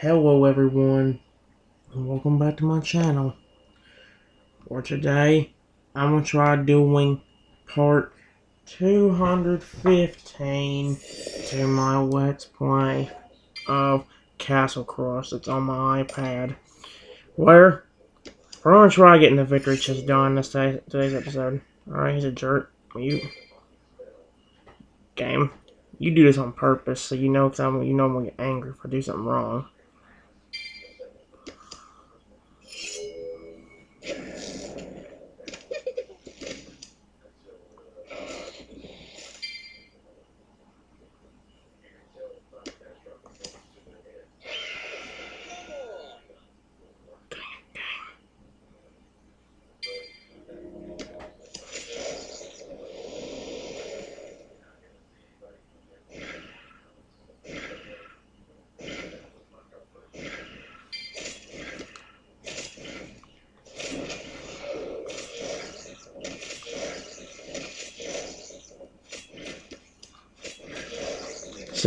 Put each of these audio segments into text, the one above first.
Hello everyone, welcome back to my channel. For today, I'm gonna try doing part 215 to my Let's Play of Castle Crush. It's on my iPad. Where we're gonna try getting the victory chest done this day, today's episode. Alright, he's a jerk. You game. You do this on purpose, so you know, cause I'm, you know I'm gonna get angry if I do something wrong.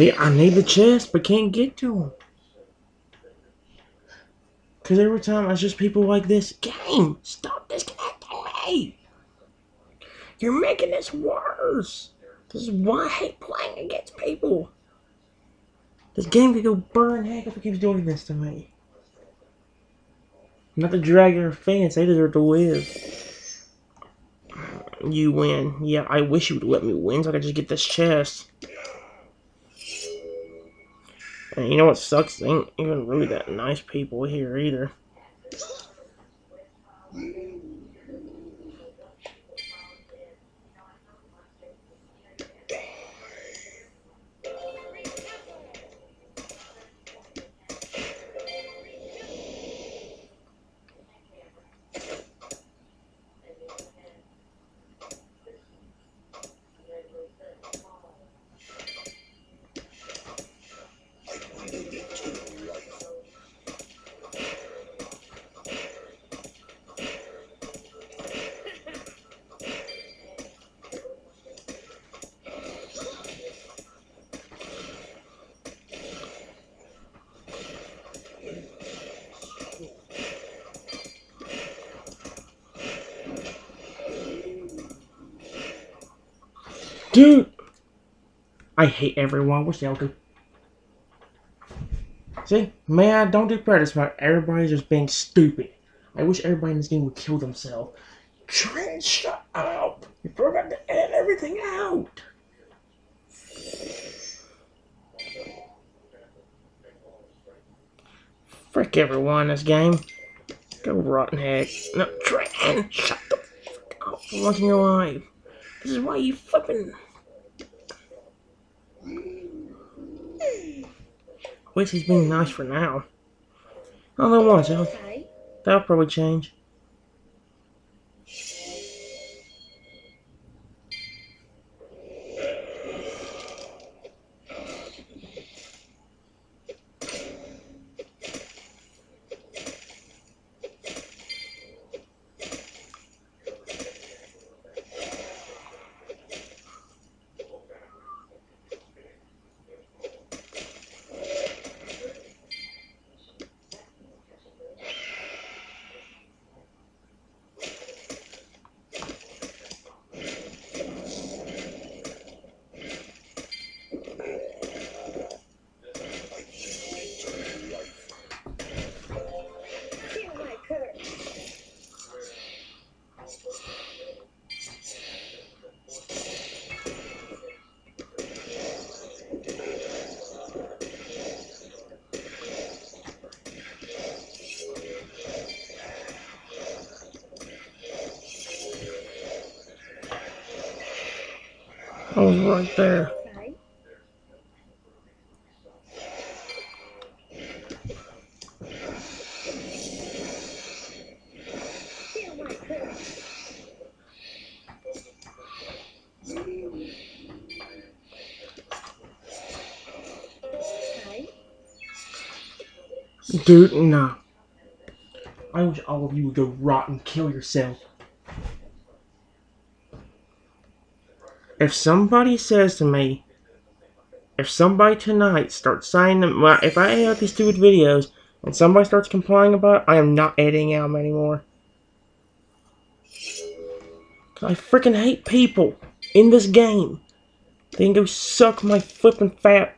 See, I need the chest, but can't get to them. Because every time it's just people like this. Game, stop disconnecting me. You're making this worse. This is why I hate playing against people. This game could go burn heck if it keeps doing this to me. Not the Dragon fans, they deserve to live. You win. Yeah, I wish you would let me win so I could just get this chest. And you know what sucks? They ain't even really that nice people here either. Dude! I hate everyone. Wish they'll do. See? Man, don't do credits, but everybody's just being stupid. I wish everybody in this game would kill themselves. Trent, shut up! You're about to end everything out! Frick everyone in this game. Go rotten heck. No, Trent, shut the fuck up once in your life. This is why you flipping. At least he's being nice for now. That was that'll, that'll probably change. I was right there. Dude, no. I wish all of you would go rot and kill yourself. If somebody says to me, if somebody tonight starts saying them, well, if I edit these stupid videos and somebody starts complaining about it, I am not editing them anymore. I freaking hate people in this game. They can go suck my flippin' fat.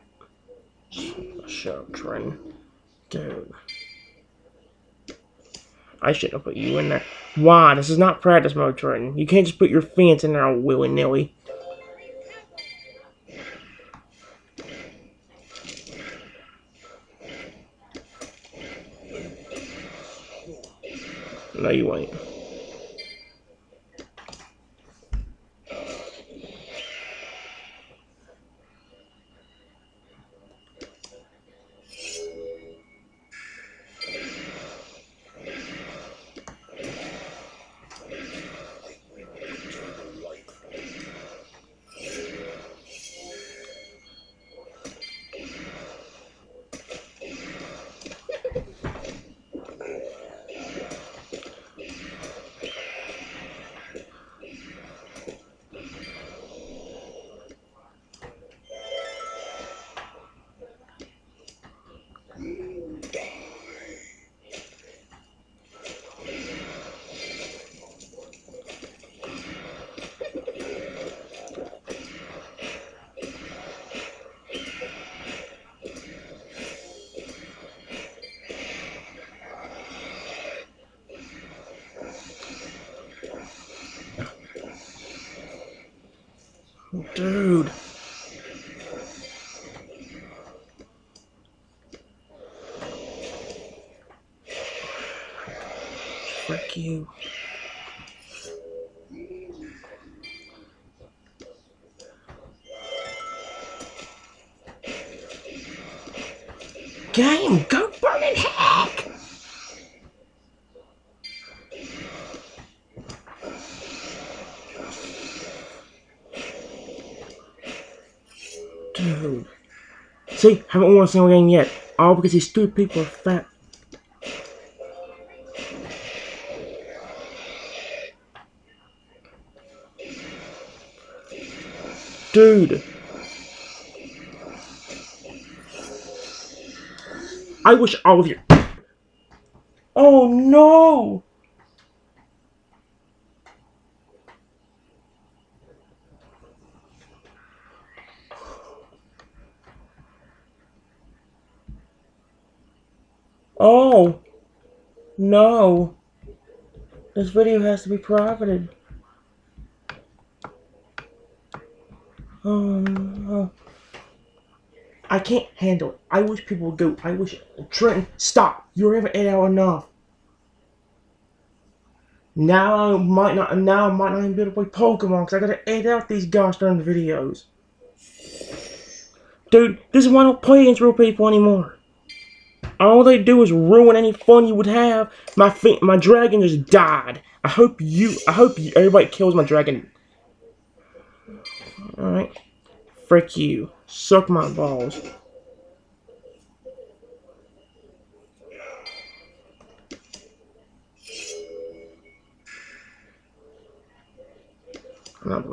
Trent. Dude. I should have put you in there. Why? This is not practice mode, Trenton. You can't just put your fence in there all willy-nilly. No, you ain't. Dude. Frick you. Game, go burning heck! Dude. See, haven't won a single game yet. All because these stupid people are fat. Dude. I wish all of you. Oh no! Oh no! This video has to be privated. Um, oh. I can't handle it. I wish people would go. I wish Trenton, stop. You're ever it out enough. Now I might not. Now I might not even be able to play Pokemon because I gotta edit out these gosh darn videos. Dude, this is why I don't play real people anymore. All they do is ruin any fun you would have. My my dragon just died. I hope you. I hope you, everybody kills my dragon. All right. Frick you. Suck my balls. Not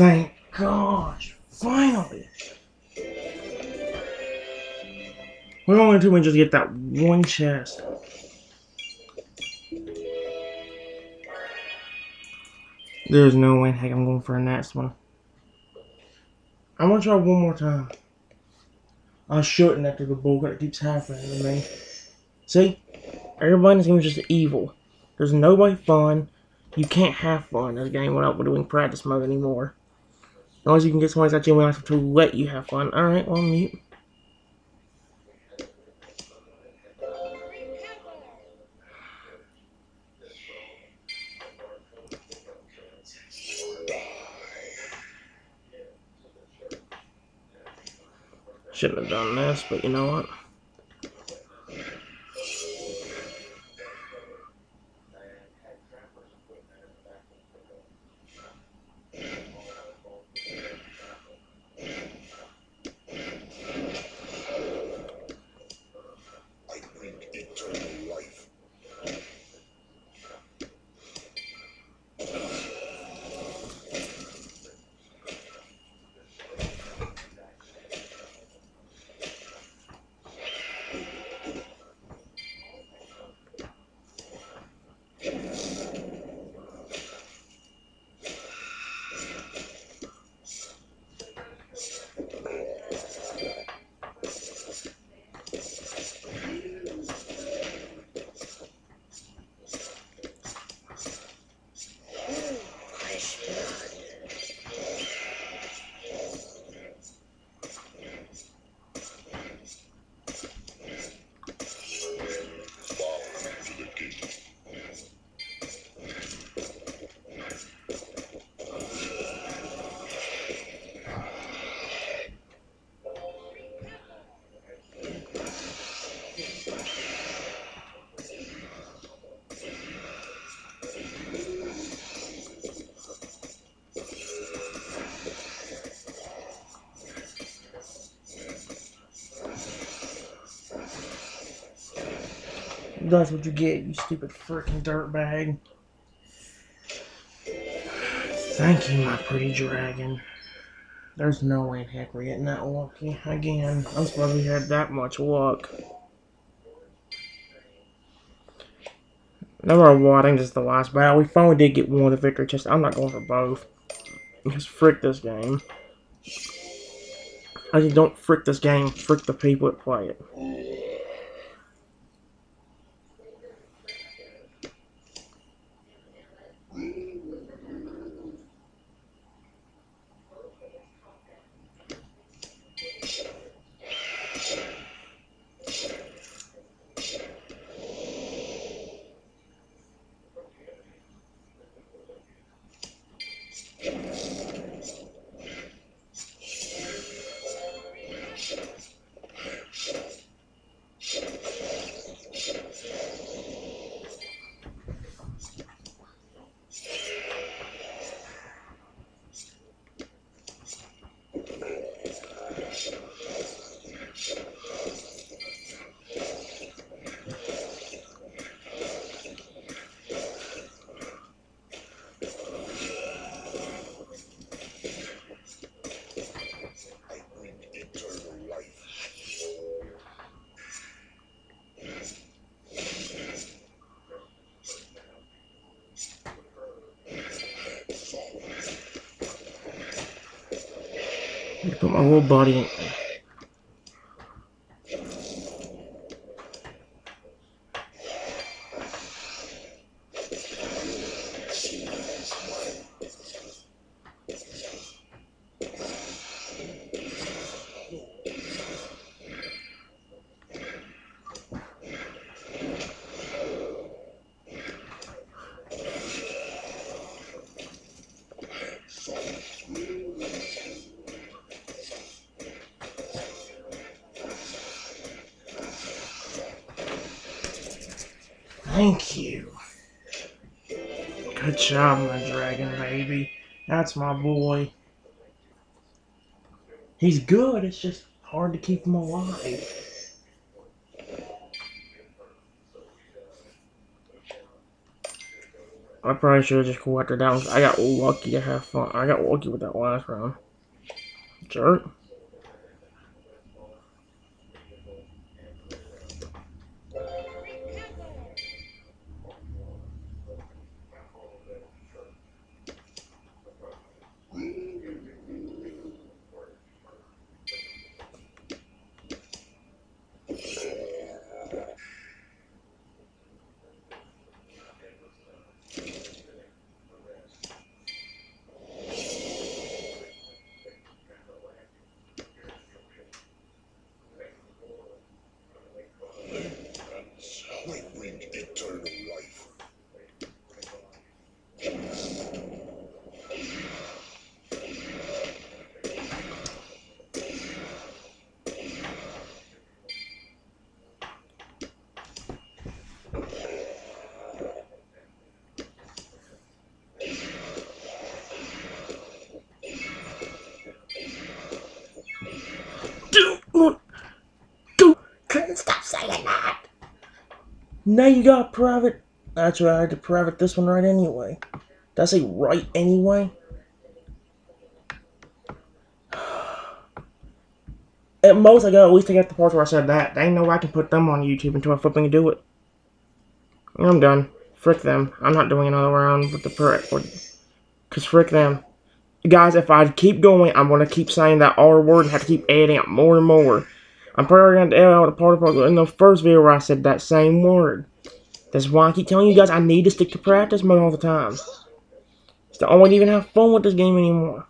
Thank gosh. Finally. I gonna do when just get that one chest? There's no way heck I'm going for a next one. I'm gonna try one more time. I shouldn't after the bullcrap keeps happening to me. See? Everybody in this game is just evil. There's nobody fun. You can't have fun in this game without doing practice mode anymore. Unless you can get that you want to let you have fun. Alright, well, mute. Shouldn't have done this, but you know what? That's what you get, you stupid freaking dirtbag. Thank you, my pretty dragon. There's no way in heck we're getting that lucky again. I'm surprised we had that much luck. Number one, I think this is the last battle. We finally did get one of the victory chests. I'm not going for both. Just frick this game. I just don't frick this game, frick the people that play it. Put my whole Thank you. Good job, my dragon baby. That's my boy. He's good, it's just hard to keep him alive. I probably should have just collected that one. I got lucky to have fun. I got lucky with that last round. Jerk. Dude, dude, Couldn't stop saying that. Now you got private. That's right, I had to private this one right anyway. Did I say right anyway? At most, I gotta at least take out the parts where I said that. No way I can put them on YouTube until I flipping do it. I'm done. Frick them. I'm not doing another round with the per. Cause frick them. Guys, if I keep going, I'm gonna keep saying that R word and have to keep adding up more and more. I'm probably gonna add out the part of in the first video where I said that same word. That's why I keep telling you guys I need to stick to practice mode all the time. Only way to even have fun with this game anymore.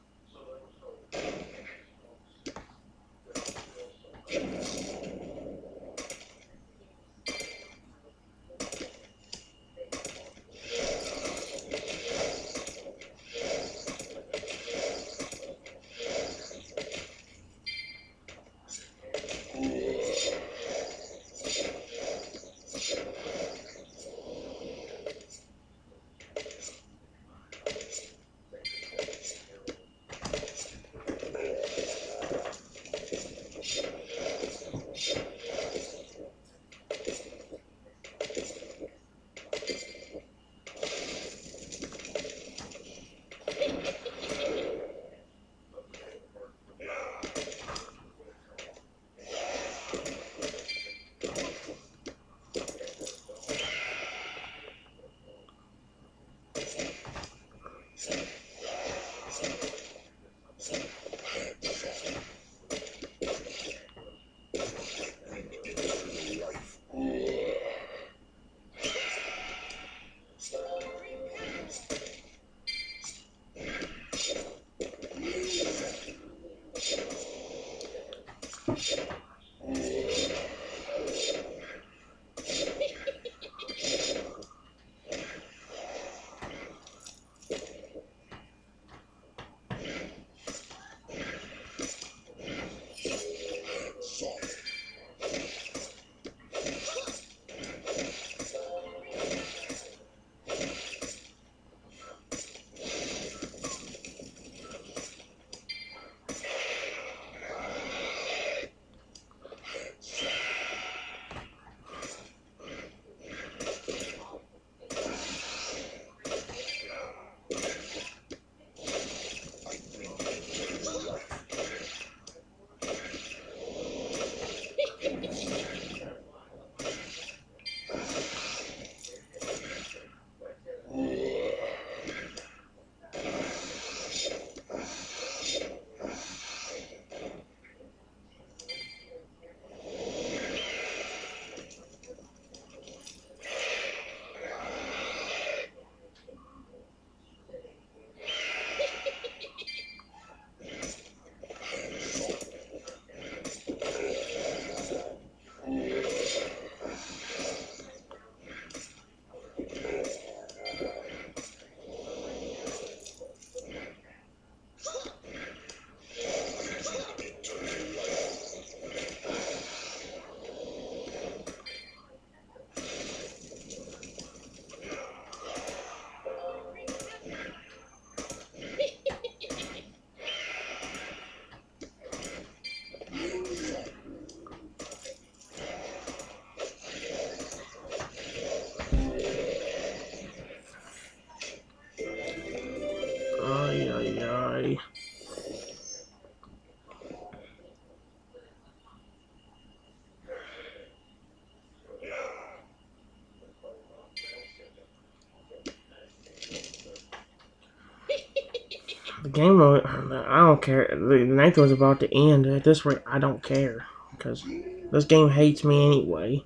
Game mode, I don't care. The ninth one's about to end. At this rate, I don't care. Because this game hates me anyway.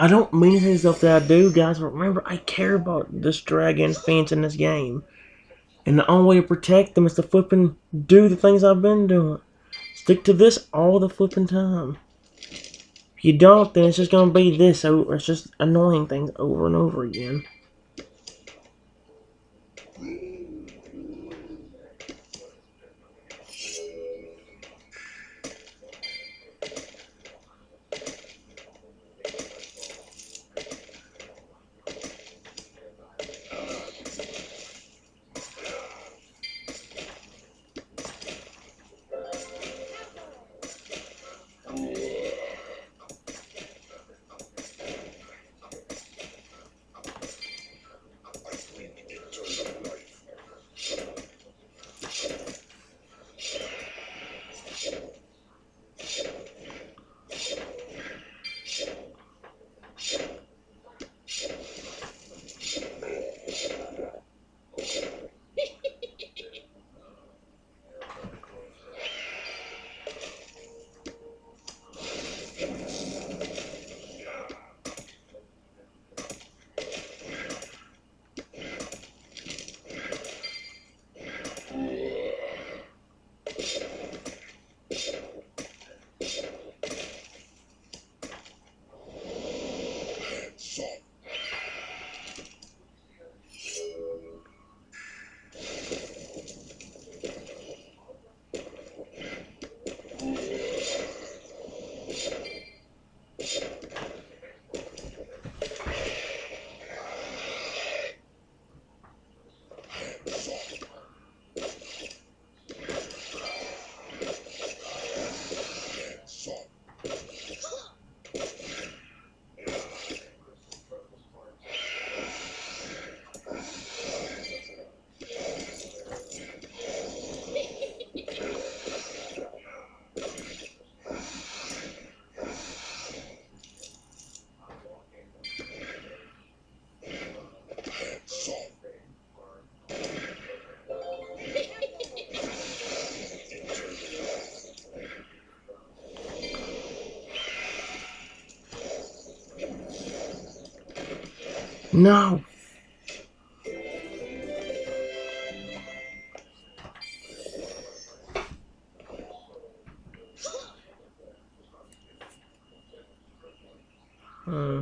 I don't mean anything stuff that I do, guys, but remember, I care about this dragon fans in this game. And the only way to protect them is to flipping do the things I've been doing. Stick to this all the flipping time. If you don't, then it's just gonna be this over. It's just annoying things over and over again. No. Hmm.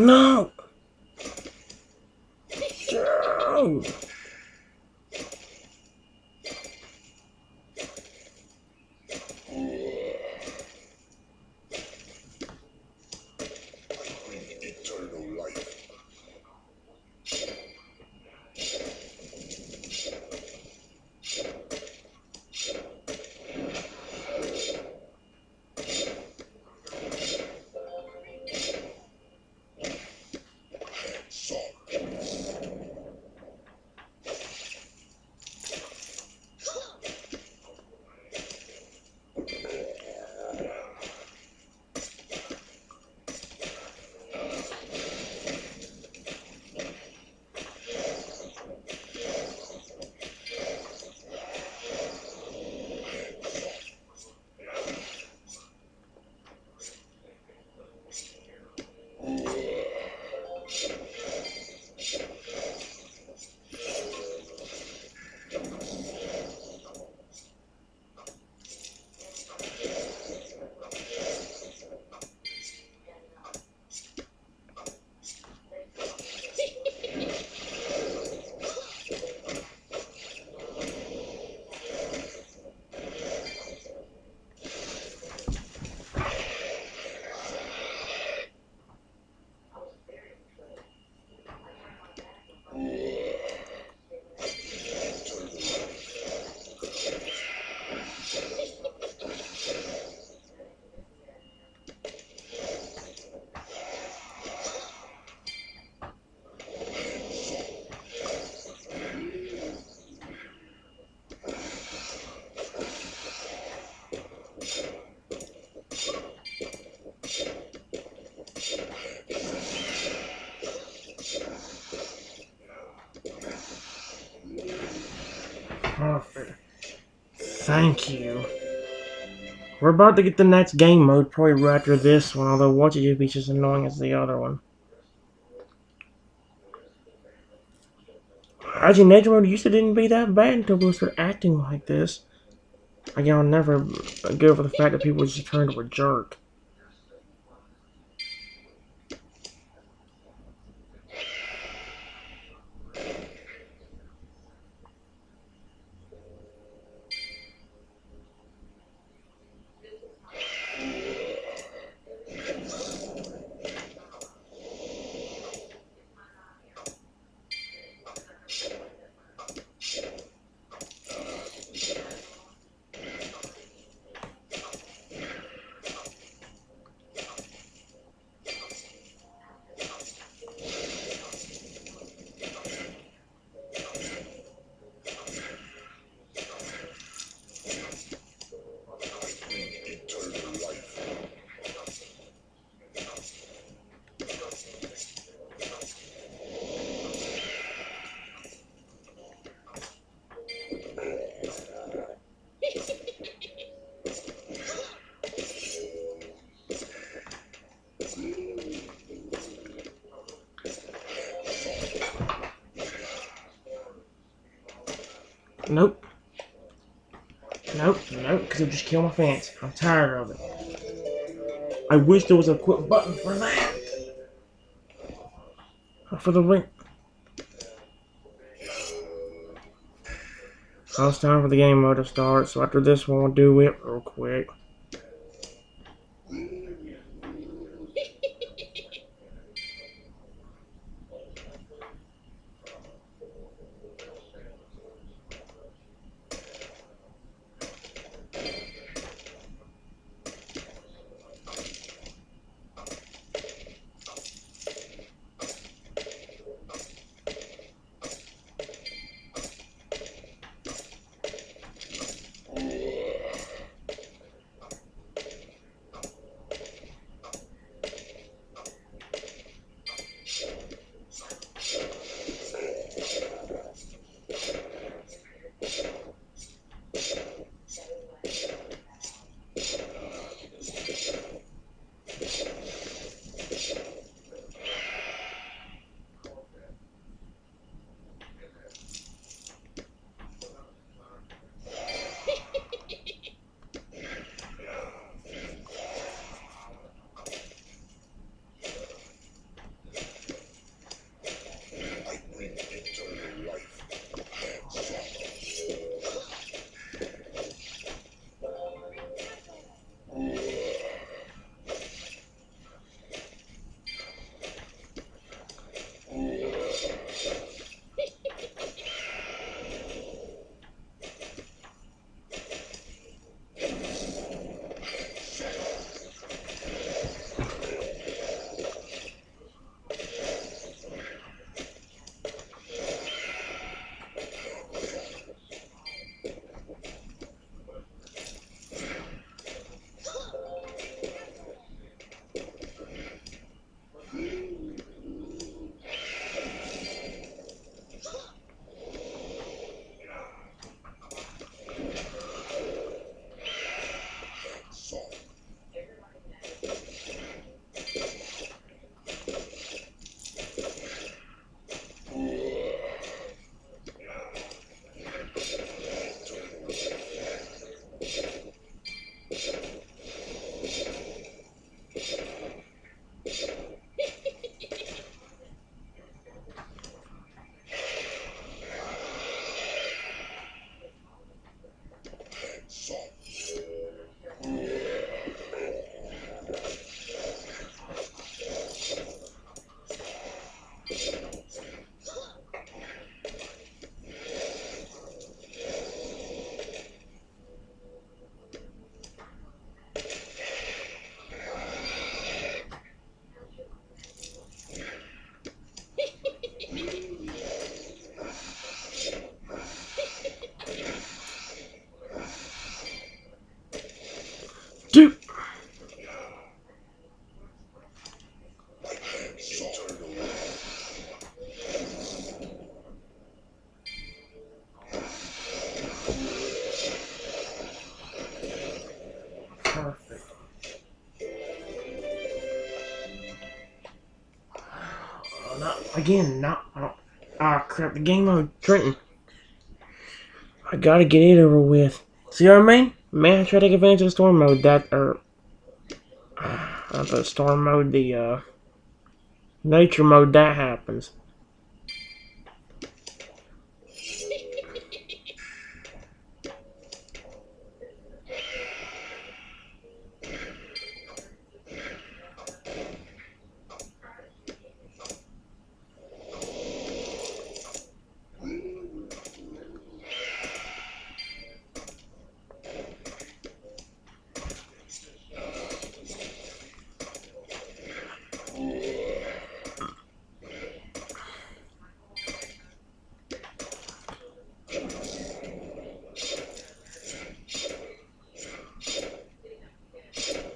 No. Thank you. We're about to get the next game mode probably right after this one, although Watch It be just as annoying as the other one. Actually, Nature Mode used to didn't be that bad until people started acting like this. Again, I'll never get over the fact that people just turned into a jerk. Nope, nope, because it'll just kill my fence. I'm tired of it. I wish there was a quick button for that. For the ring. So it's time for the game mode to start, so after this one, we'll do it real quick. Again, no. I don't. Ah, crap, the game mode. Trenton. I gotta get it over with. See what I mean? Man, I try to take advantage of the storm mode. That, or. not the storm mode, the, uh. Nature mode, that happens.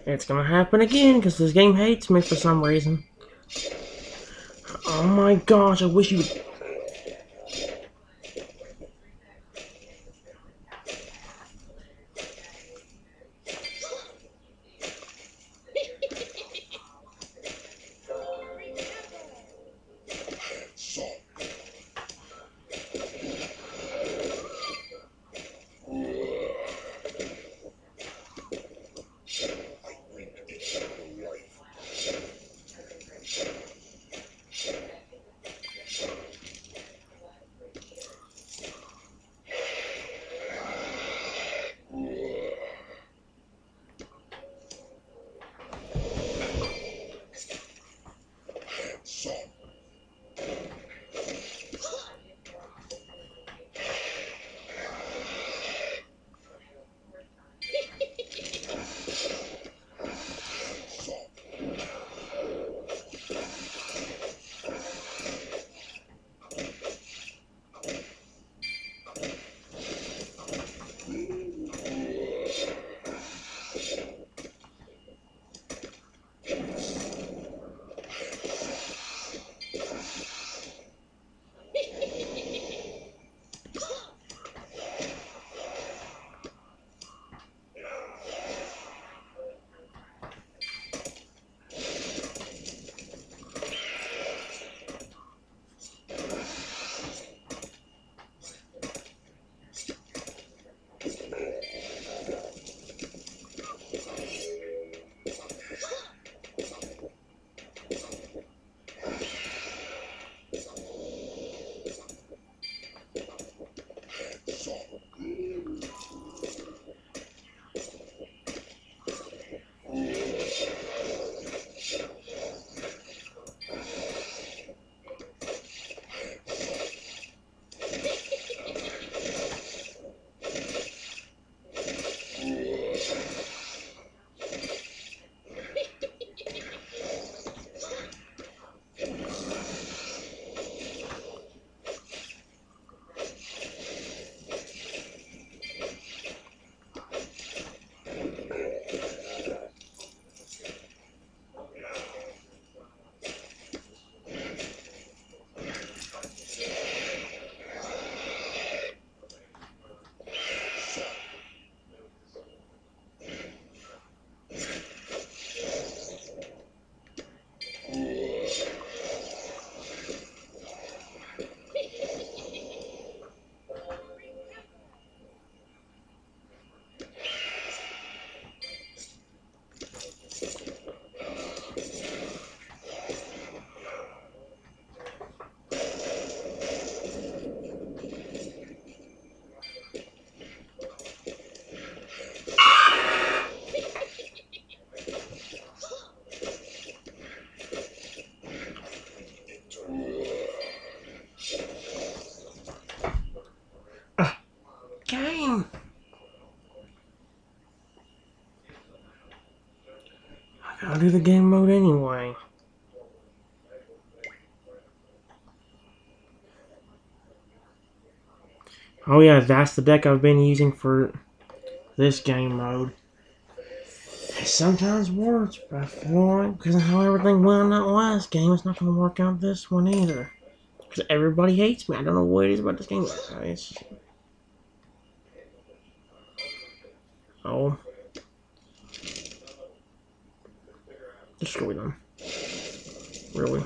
It's gonna happen again because this game hates me for some reason. Oh my gosh, I wish you would. I gotta do the game mode anyway. Oh yeah, that's the deck I've been using for this game mode. It sometimes works, but I feel like because of how everything went in that last game, it's not gonna work out this one either. Because everybody hates me. I don't know what it is about this game. Oh. Destroy them. Really?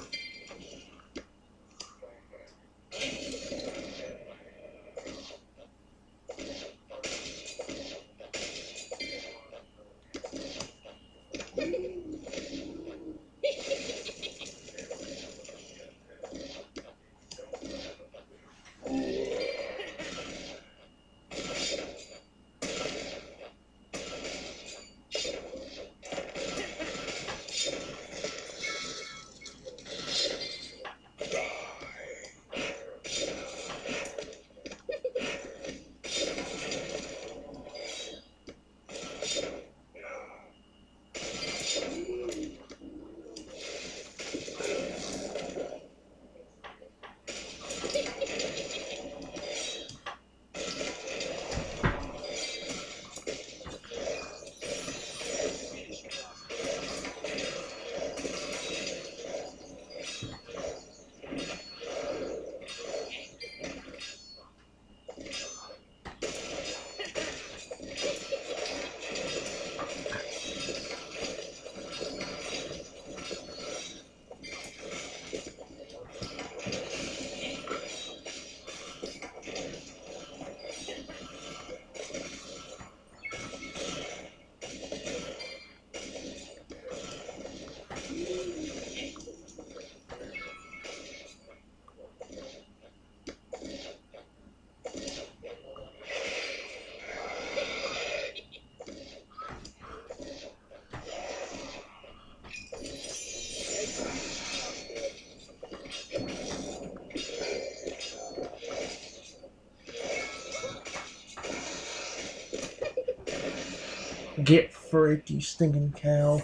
Get freaked, you stinking cow.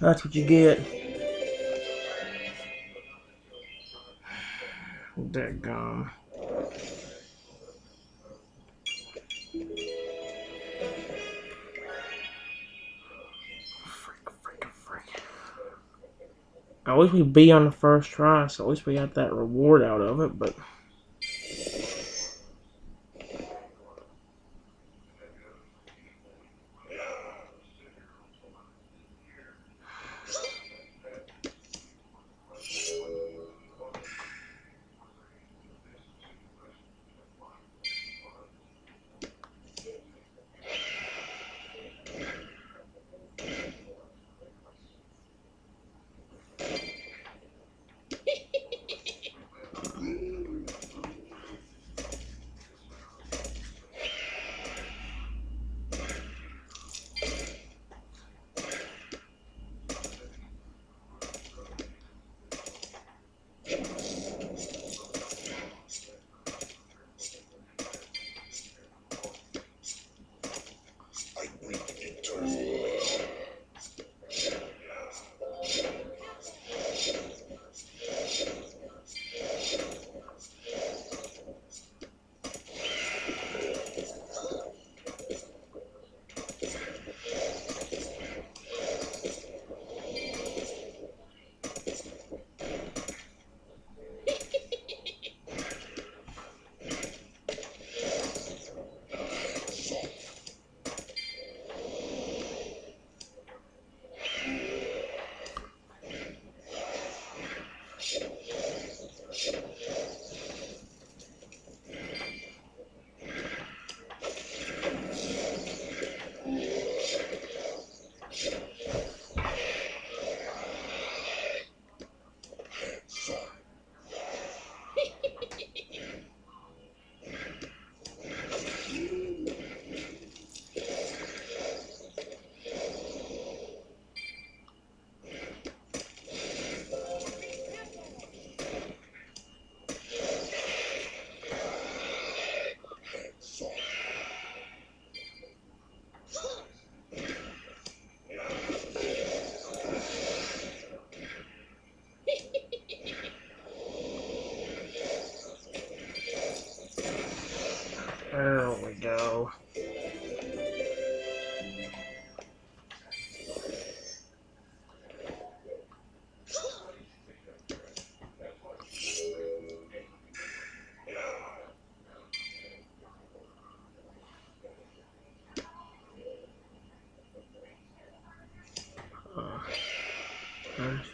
That's what you get. That gum. Freak, freak, freak. I wish we'd be on the first try, so at least we got that reward out of it, but.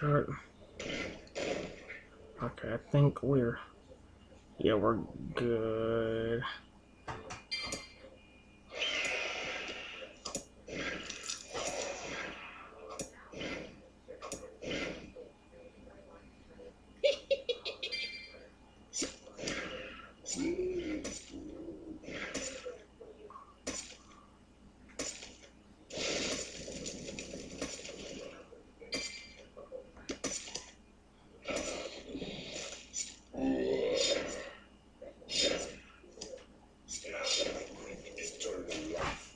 Start. Okay, I think we're yeah, we're good. I bring eternal life.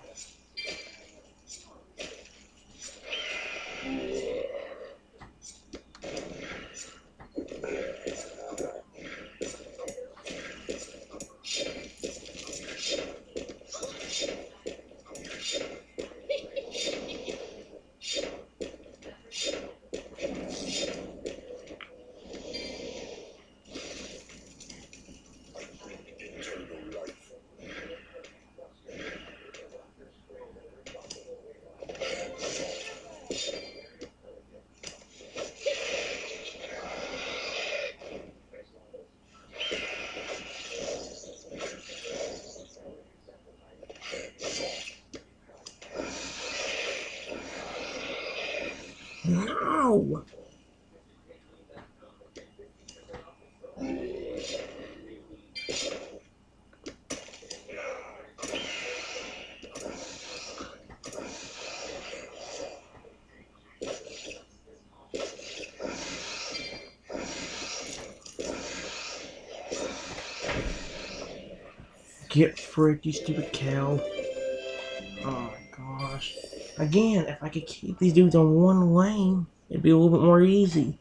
I bring eternal life. No! Get fricked, you stupid cow. Oh my gosh. Again, if I could keep these dudes on one lane, it'd be a little bit more easy.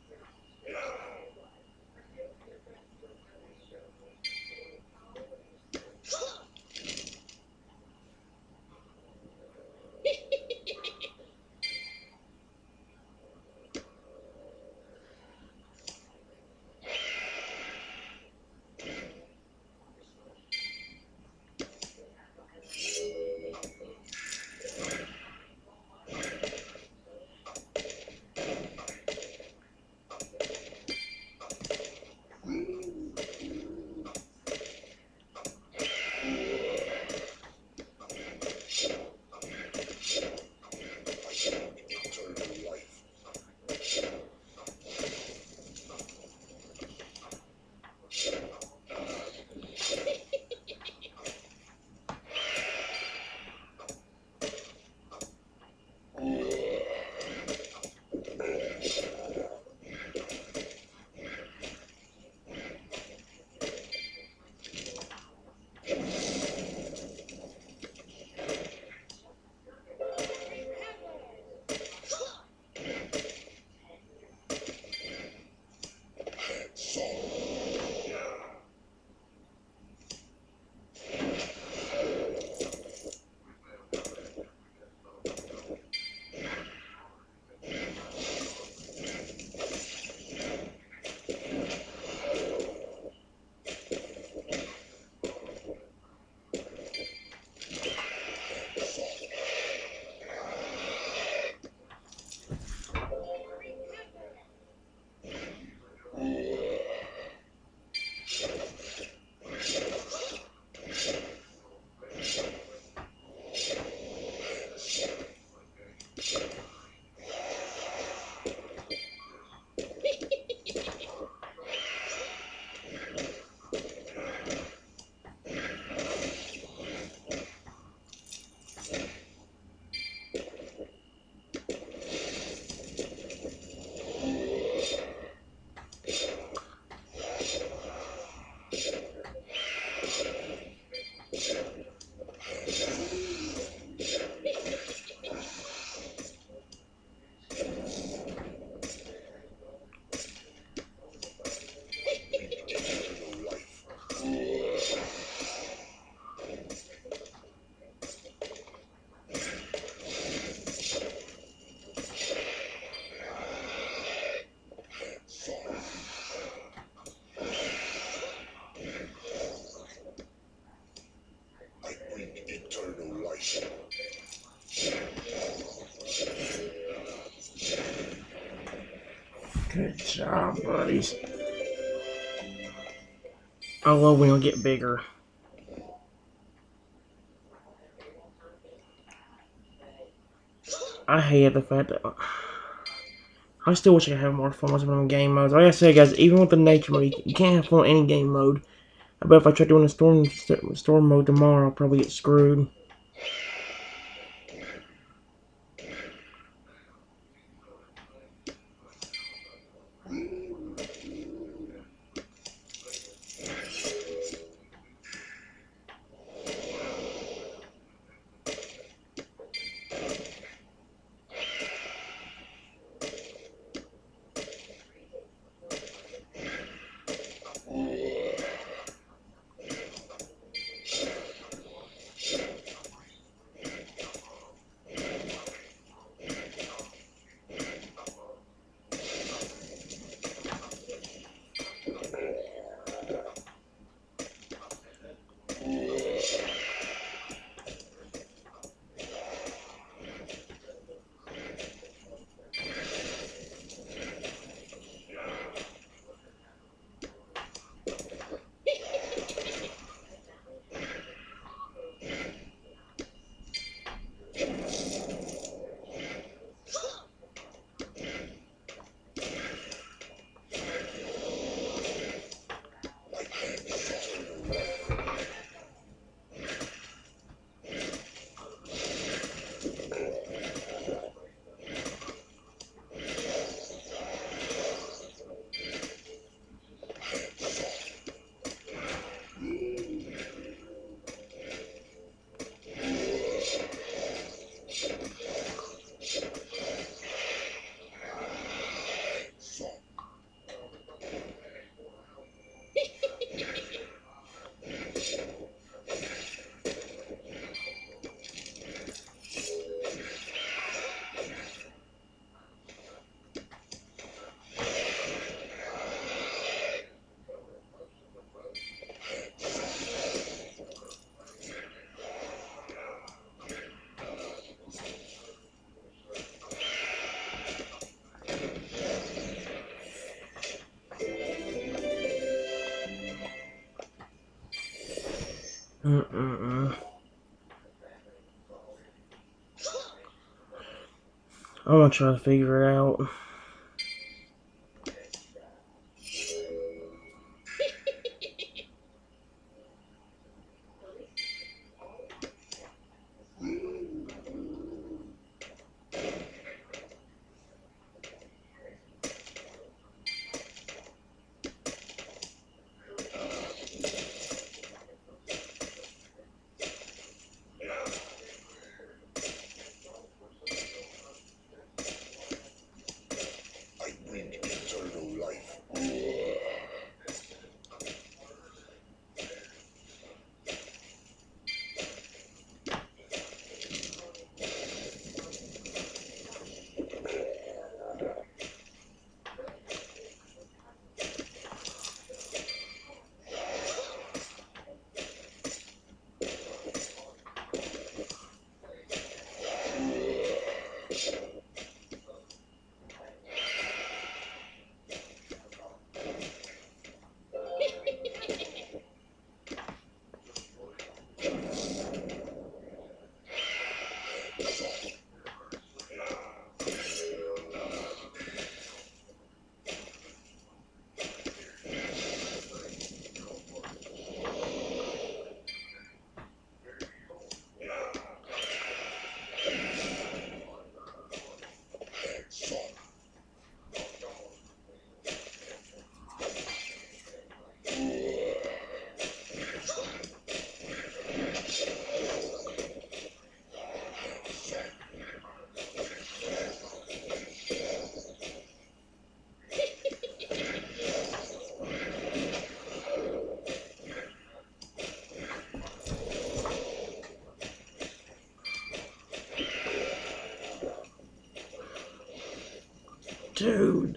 Good job, buddies. I love when you get bigger. I hate the fact that I still wish I could have more fun with some game modes. Like I said, guys, even with the nature mode, you can't have fun in any game mode. I bet if I try doing a storm storm mode tomorrow, I'll probably get screwed. Mm-mm-mm. I'm gonna try to figure it out. Dude.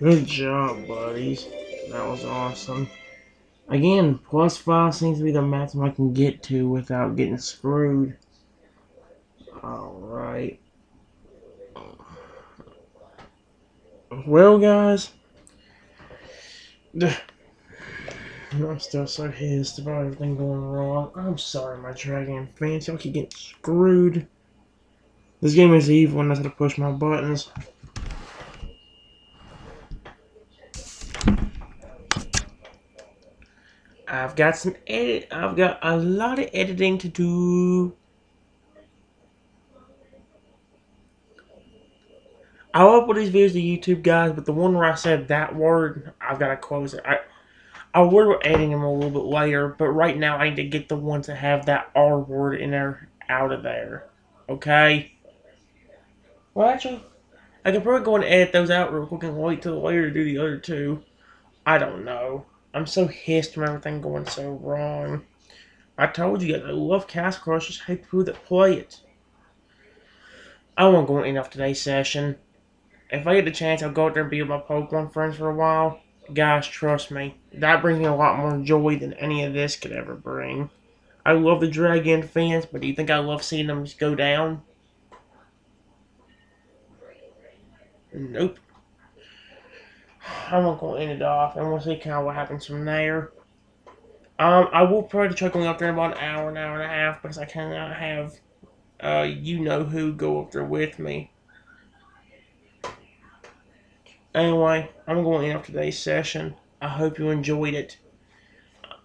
Good job, buddies. That was awesome. Again, plus five seems to be the maximum I can get to without getting screwed. Alright. Well, guys. I'm still so pissed about everything going wrong. I'm sorry, my Dragon fans. Y'all keep getting screwed. This game is evil and I have to push my buttons. I've got some edit. I've got a lot of editing to do. I'll upload these videos to YouTube, guys, but the one where I said that word, I've got to close it. I, I'll worry about adding them a little bit later, but right now I need to get the ones that have that R word in there out of there. Okay? Well, actually, I could probably go and edit those out real quick and wait till later to do the other two. I don't know. I'm so hissed from everything going so wrong. I told you guys, I love Castle Crush, just hate people that play it. I won't go in off today's session. If I get the chance, I'll go out there and be with my Pokemon friends for a while. Guys, trust me, that brings me a lot more joy than any of this could ever bring. I love the Dragon fans, but do you think I love seeing them go down? Nope. I'm not to end it off, and we'll see kind of what happens from there. Um, I will probably try going up there in about an hour, an hour and a half, because I cannot have, uh, you know who go up there with me. Anyway, I'm going to end up today's session. I hope you enjoyed it.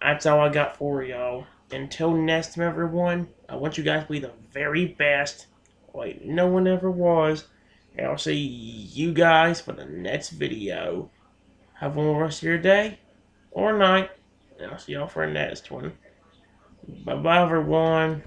That's all I got for y'all. Until next time, everyone, I want you guys to be the very best, like no one ever was. And I'll see you guys for the next video. Have more rest of your day or night. And I'll see y'all for the next one. Bye bye, everyone.